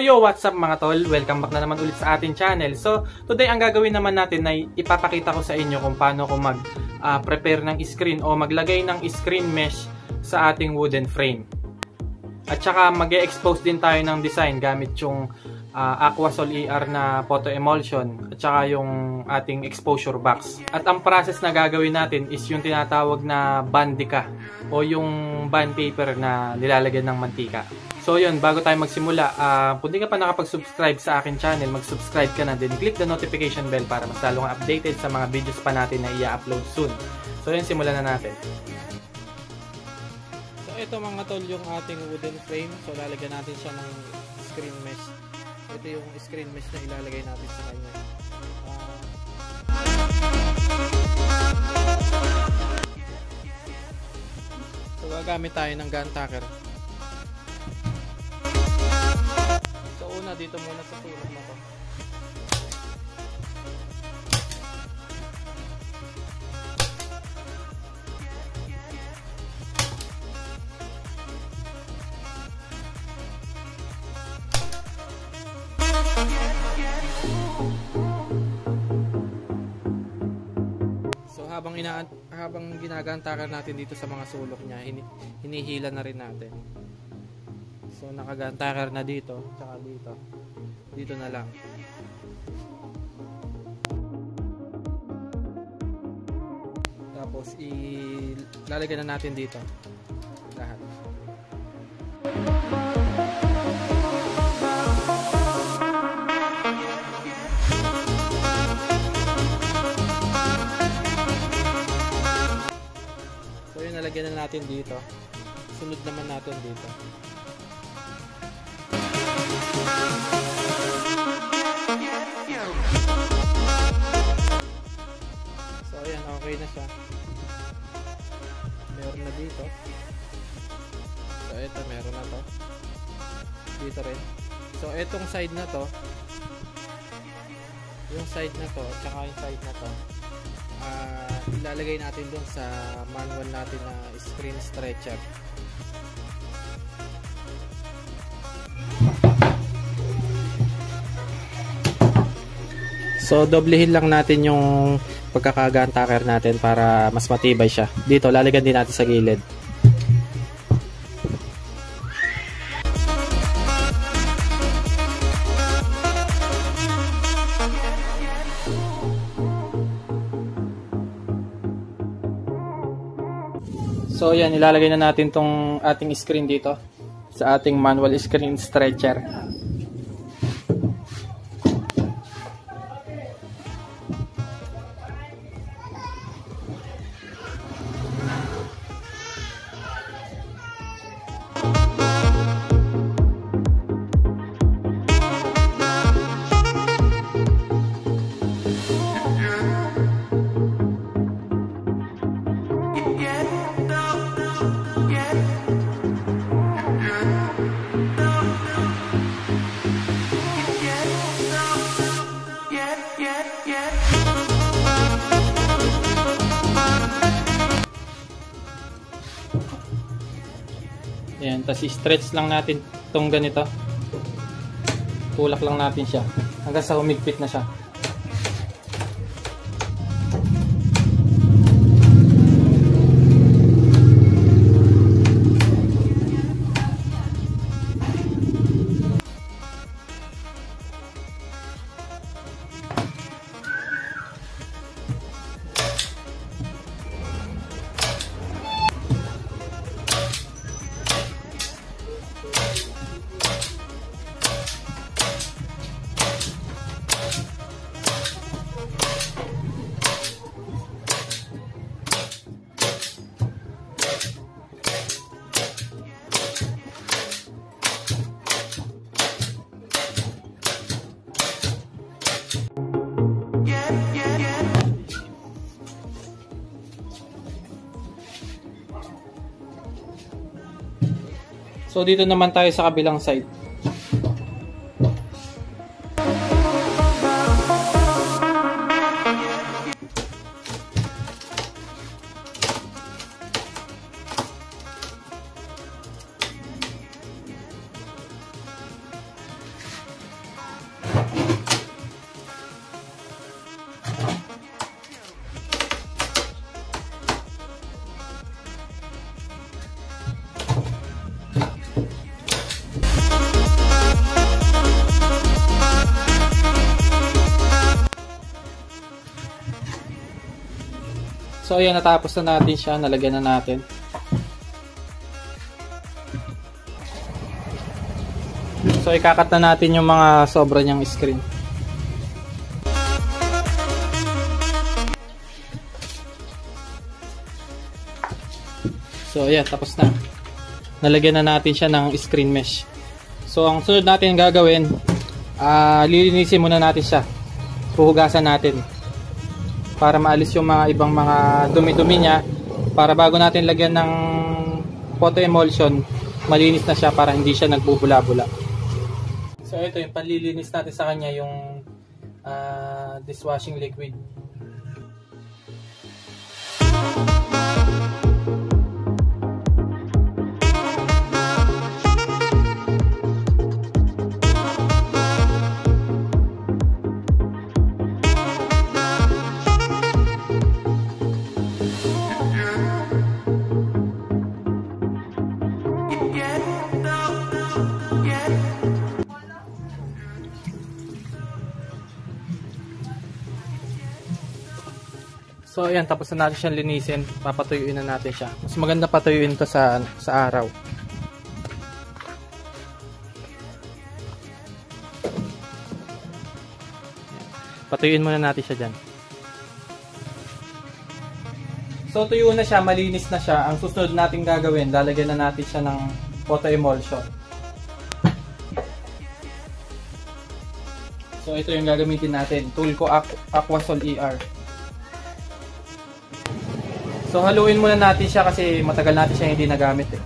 Yo, what's up mga tol? Welcome back na naman ulit sa ating channel. So today ang gagawin naman natin ay ipapakita ko sa inyo kung paano ko mag-prepare ng screen o maglagay ng screen mesh sa ating wooden frame. At saka mag-expose din tayo ng design gamit yung uh, Aquasol ER na photo emulsion at saka yung ating exposure box. At ang process na gagawin natin is yung tinatawag na bandika o yung band paper na nilalagyan ng mantika. So yun, bago tayo magsimula, uh, kung di ka pa nakapag-subscribe sa akin channel, mag-subscribe ka na din. Click the notification bell para mas lalong updated sa mga videos pa natin na i-upload soon. So yun, simulan na natin. So ito mga tol yung ating wooden frame. So lalagyan natin siya ng screen mesh. Ito yung screen mesh na ilalagay natin sa kanya. Uh, so gagamit tayo ng gun tacker. muna dito muna sa tulog na to. So habang ina habang ginagantakan natin dito sa mga sulok niya, hinihila na rin natin. So nakagantaker na dito, tsaka dito. Dito na lang. Tapos ilalagay na natin dito. Nalagyan na natin dito. Sunod naman natin dito. So ayan, okay na siya. Meron na dito. So ito, meron na to. Dito rin. So itong side na to, yung side na to, at saka yung side na to, uh, ilalagay natin dun sa manual natin na screen stretcher. So doblehin lang natin yung pagkakagantaker natin para mas matibay siya. Dito lalagyan din natin sa gilid. So yan, ilalagay na natin tong ating screen dito sa ating manual screen stretcher. Tapos i-stretch lang natin itong ganito. Tulak lang natin siya. Hanggang sa humigpit na siya. Dito naman tayo sa kabilang side. So ayan, natapos na natin siya. Nalagyan na natin. So ikakat na natin yung mga sobra niyang screen. So ayan, tapos na. Nalagyan na natin siya ng screen mesh. So ang sunod natin gagawin, uh, lilinisin muna natin siya. Puhugasan natin. Para maalis yung mga ibang mga dumi-dumi niya. Para bago natin lagyan ng photo emulsion, malinis na siya para hindi siya nagbubula-bula. So ito yung panlilinis natin sa kanya yung uh, dishwashing liquid. So ayan, tapos na natin siyang linisin. Papatuyuin na natin siya. Mas maganda patuyuin to sa sa araw. Patuyuin muna natin siya dyan. So tuyo na siya, malinis na siya. Ang susunod nating gagawin, lalagyan na natin siya ng photo emulsion. So ito yung gagamitin natin. Tool ko Aquasol ER. So haluin muna natin siya kasi matagal natin siya hindi nagamit eh.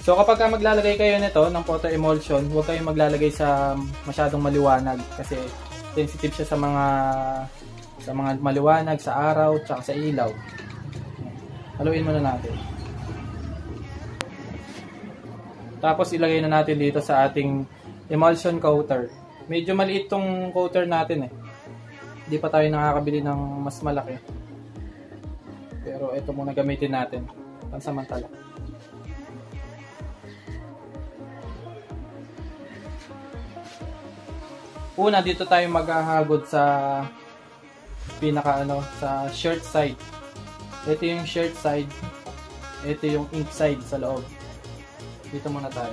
So kapag ka maglalagay kayo nito ng photo emulsion, huwag kayong maglalagay sa masyadong maliwanag kasi sensitive siya sa mga sa mga maliwanag, sa araw, tsaka sa ilaw. Haluin muna natin. Tapos ilagay na natin dito sa ating emulsion coater. Medyo maliit tong coater natin eh. Hindi pa tayo nakakabili ng mas malaki. Pero ito muna gamitin natin. Pansamantala. Una, dito tayo maghahagod sa pinaka ano, sa shirt side. Ito yung shirt side. Ito yung ink side sa loob. Dito muna tayo.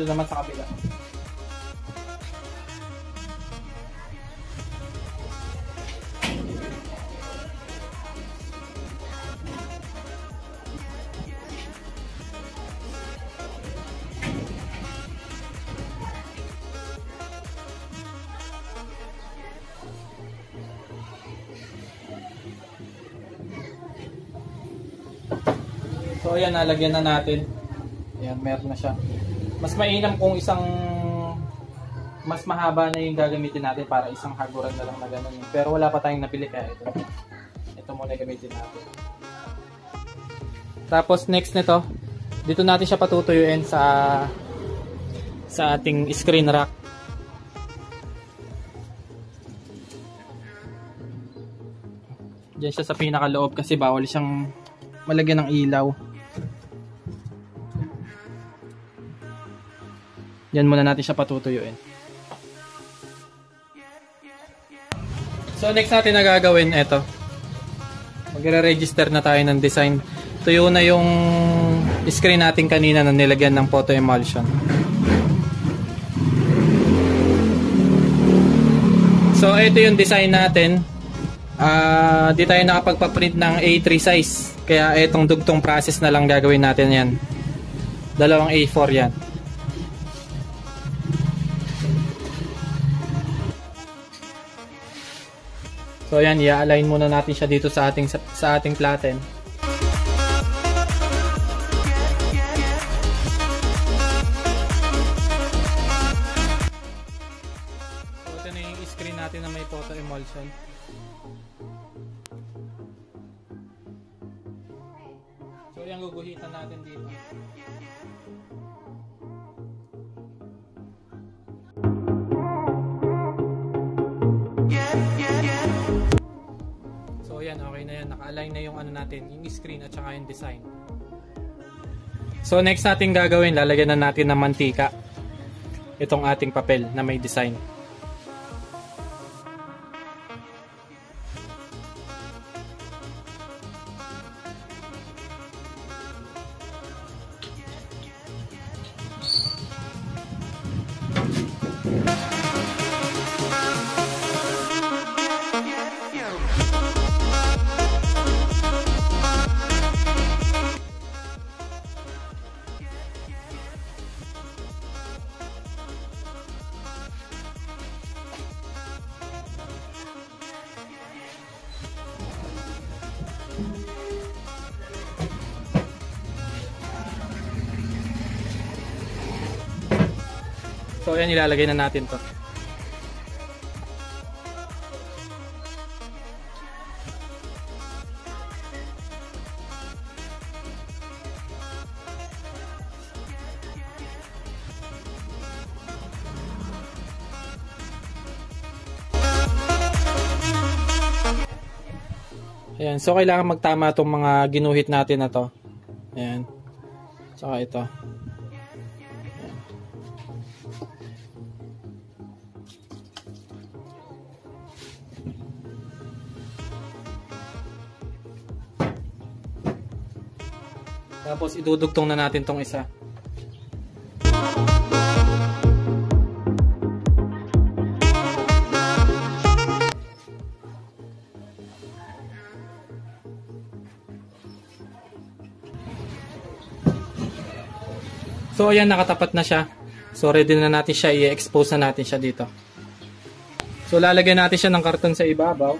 Dito naman sa kabila. So ayan, nalagyan na natin. Ayan, meron na siya. Mas mainam kung isang mas mahaba na yung gagamitin natin para isang haguran na lang na ganun. Pero wala pa tayong nabili kaya ito. Ito muna gamitin natin. Tapos next nito, dito natin siya patutuyuin sa sa ating screen rack. Diyan siya sa pinakaloob kasi bawal siyang malagyan ng ilaw. Yan muna natin siya patutuyuin. So next natin na gagawin ito. Magre-register na tayo ng design. Tuyo na yung screen natin kanina na nilagyan ng photo emulsion. So ito yung design natin. Uh, di tayo nakapagpa-print ng A3 size. Kaya itong dugtong process na lang gagawin natin yan. Dalawang A4 yan. So ayan, i-align muna natin siya dito sa ating sa, sa ating platen. So ito na yung screen natin na may photo emulsion. So yan guguhitan natin dito. Okay na yan. Naka-align na yung ano natin, yung screen at saka yung design. So next natin gagawin, lalagyan na natin ng mantika itong ating papel na may design. So yan ilalagay na natin to. Ayan, so kailangan magtama itong mga ginuhit natin na to. Ayan. Saka ito. Tapos idudugtong na natin tong isa. So ayan nakatapat na siya. So ready na natin siya i-expose na natin siya dito. So lalagyan natin siya ng karton sa ibabaw.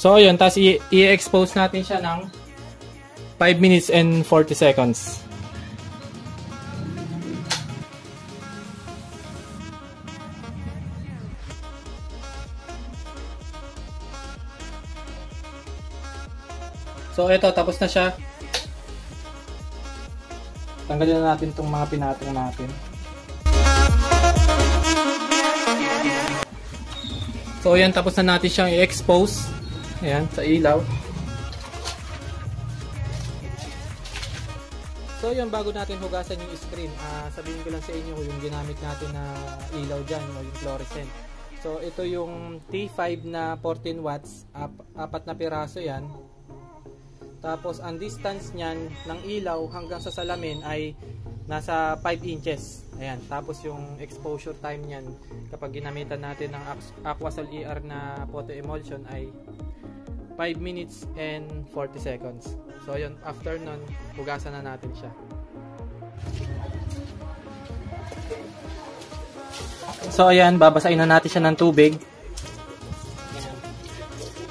So ayun, tapos i-expose natin siya ng 5 minutes and 40 seconds. So ito, tapos na siya. Tanggalin na natin itong mga pinatong natin. So ayan, tapos na natin siyang i-expose. Ayan, sa ilaw. So yun, bago natin hugasan yung screen, ah sabihin ko lang sa inyo yung ginamit natin na ilaw dyan, yung fluorescent. So ito yung T5 na 14 watts, ap apat na piraso yan. Tapos ang distance niyan ng ilaw hanggang sa salamin ay nasa 5 inches. Ayan, tapos yung exposure time niyan kapag ginamitan natin ng Aquasol ER na photo emulsion ay 5 minutes and 40 seconds. So yun, after nun, hugasan na natin siya. So ayan, babasain na natin siya ng tubig.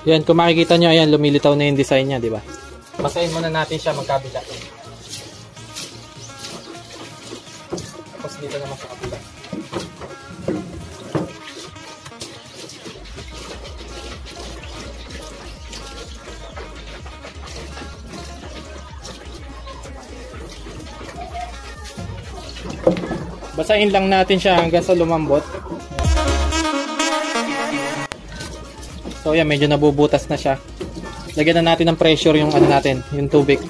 Yan, kung makikita nyo, ayan, lumilitaw na yung design niya, di ba? Basahin muna natin siya magkabila. Tapos dito naman sa Basahin lang natin siya hanggang sa lumambot. So yan, medyo nabubutas na siya. Lagyan na natin ng pressure yung ano natin, yung tubig.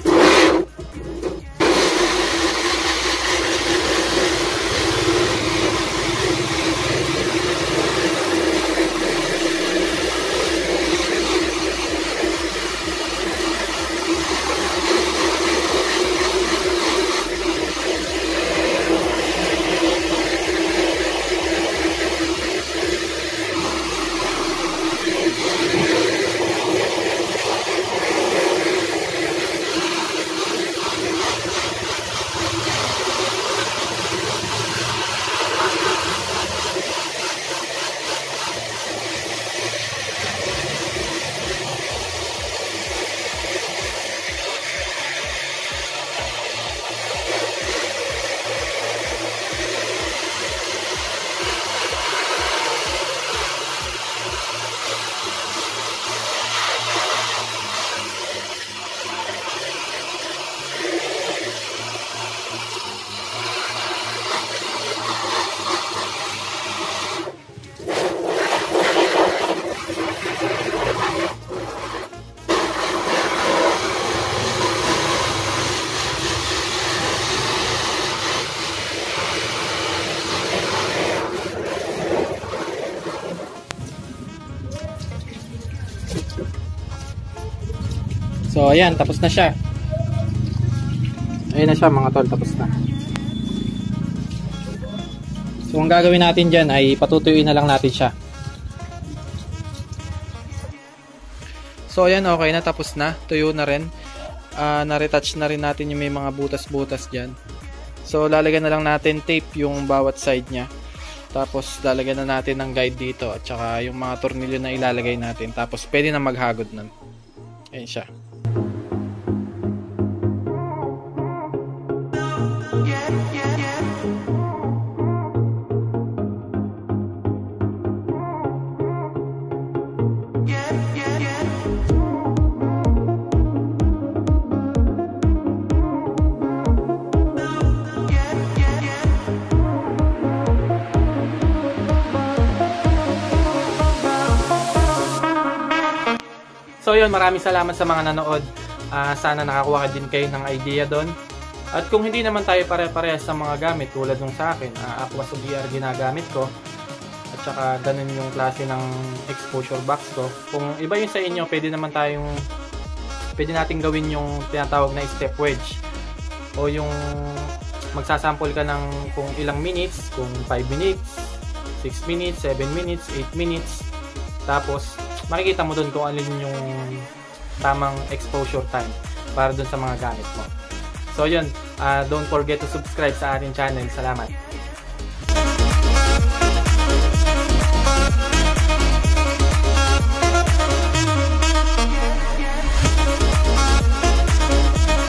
Ayan, tapos na siya. Ayan na siya mga tol, tapos na. So, ang gagawin natin dyan ay patutuyuin na lang natin siya. So, ayan, okay na, tapos na. Tuyo na rin. Uh, na-retouch na rin natin yung may mga butas-butas dyan. So, lalagyan na lang natin tape yung bawat side niya. Tapos, lalagyan na natin ng guide dito. At saka yung mga tornilyo na ilalagay natin. Tapos, pwede na maghagod nun. Ayan siya. So yun, maraming salamat sa mga nanood. Uh, sana nakakuha din kayo ng idea doon. At kung hindi naman tayo pare-parehas sa mga gamit tulad nung sa akin, uh, Aqua VR ginagamit ko. At saka ganun yung klase ng exposure box ko. Kung iba yun sa inyo, pwede naman tayong pwede natin gawin yung tinatawag na step wedge. O yung magsasample ka ng kung ilang minutes, kung 5 minutes, 6 minutes, 7 minutes, 8 minutes. Tapos, makikita mo doon kung alin yung tamang exposure time para doon sa mga gamit mo. So yun, uh, don't forget to subscribe sa ating channel. Salamat.